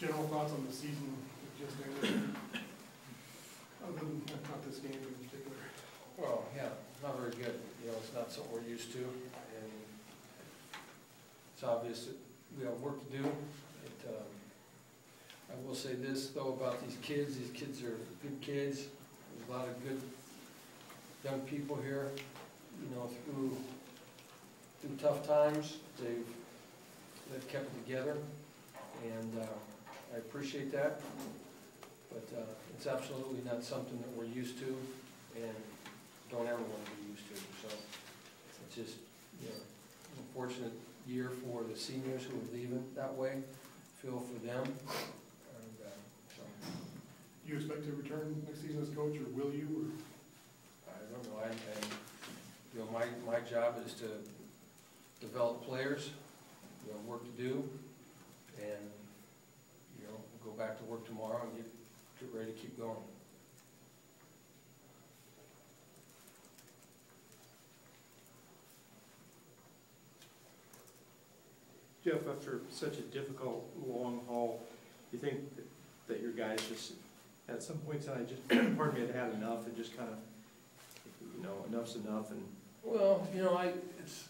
general thoughts on the season that just ended? Other than, not this game in particular. Well, yeah, not very good, you know, it's not something we're used to, and it's obvious that we have work to do. It, um, I will say this, though, about these kids, these kids are good kids, there's a lot of good young people here, you know, through, through tough times, they've, they've kept it together, and, uh, I appreciate that, but, uh, it's absolutely not something that we're used to, and don't ever want to be used to, so it's just, you know, unfortunate year for the seniors who are leaving that way, feel for them, and, uh, so, Do you expect to return next season as coach, or will you, I don't know, I, and, you know, my, my job is to develop players, you know, work to do, and, you know, go back to work tomorrow and get, get ready to keep going. Jeff, after such a difficult, long haul, you think that- that your guys just, at some point tonight, just, pardon me, had had enough and just kind of, you know, enough's enough and, Well, you know, I, it's,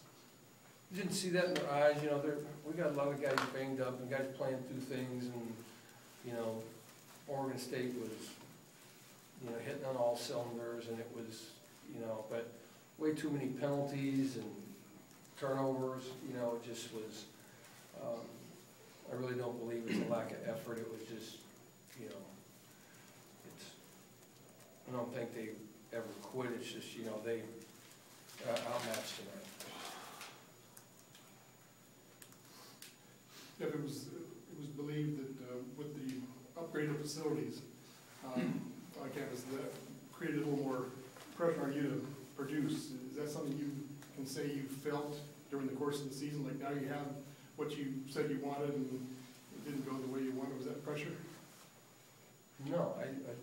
didn't see that in their eyes, you know, there, we got a lot of guys banged up and guys playing through things and, you know, Oregon State was, you know, hitting on all cylinders and it was, you know, but way too many penalties and turnovers, you know, it just was, um, I really don't believe it's a lack of effort, it was just, you know, it's, I don't think they ever quit, it's just, you know, they, uh, outmatched tonight. if it was, it was believed that uh, with the upgraded facilities um, on campus, that created a little more pressure on you to produce? Is that something you can say you felt during the course of the season, like now you have what you said you wanted and it didn't go the way you wanted, was that pressure? No, I, I,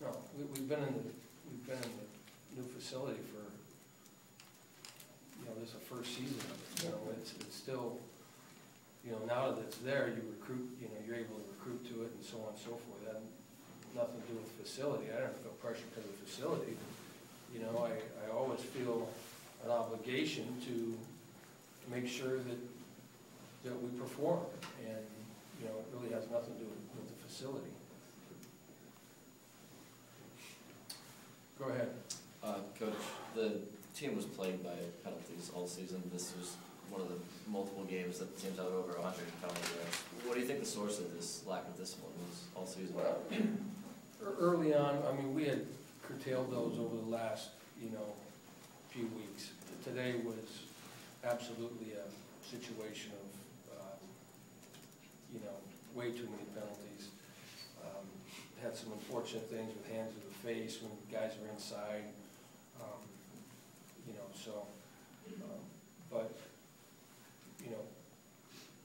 no, we, we've been in the, we've been in the new facility for, you know, this is the first season of it, you know, it's, it's still, you know, now that it's there, you recruit, you know, you're able to recruit to it and so on and so forth, that, nothing to do with facility, I don't feel pressure to the facility. You know, I, I always feel an obligation to make sure that, that we perform, and, you know, it really has nothing to do with, with the facility. Go ahead. Uh, Coach, the team was plagued by penalties all season. This was one of the multiple games that teams had over 100 penalty. What do you think the source of this lack of discipline was all season? Well, Early on, I mean, we had curtailed those over the last, you know, few weeks. Today was absolutely a situation of, um, you know, way too many penalties. Um, Had some unfortunate things with hands to the face when guys are inside, um, you know, so, um, but, you know,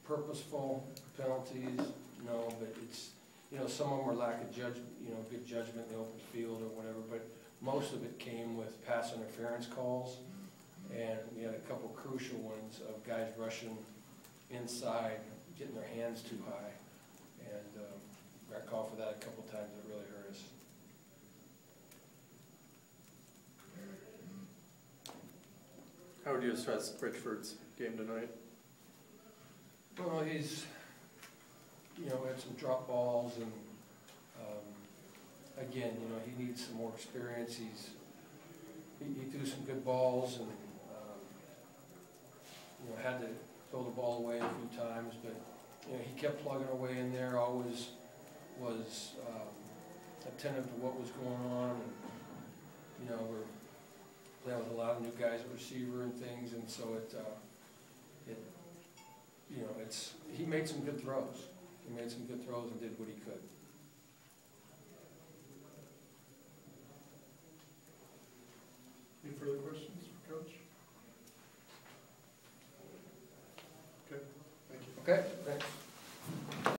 purposeful penalties, no, but it's, you know, some of them were lack of judgment, you know, good judgment in the open field or whatever, but most of it came with pass interference calls. And we had a couple crucial ones of guys rushing inside, getting their hands too high. And, um, got called for that a couple times, it really hurt us. how would you assess Bridgford's game tonight? Well, he's, you know, had some drop balls and, um, again, you know, he needs some more experience. He's, he, he threw some good balls and, um, you know, had to throw the ball away a few times, but, you know, he kept plugging away in there, always was, um, attentive to what was going on and, you know, we're playing with a lot of new guys at receiver and things, and so it, uh, it's, he made some good throws. He made some good throws and did what he could. Any further questions for Coach? Okay, thank you. Okay?